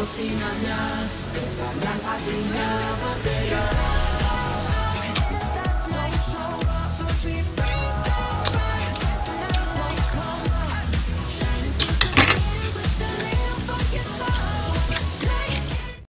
Kau sinarnya, terang kasihnya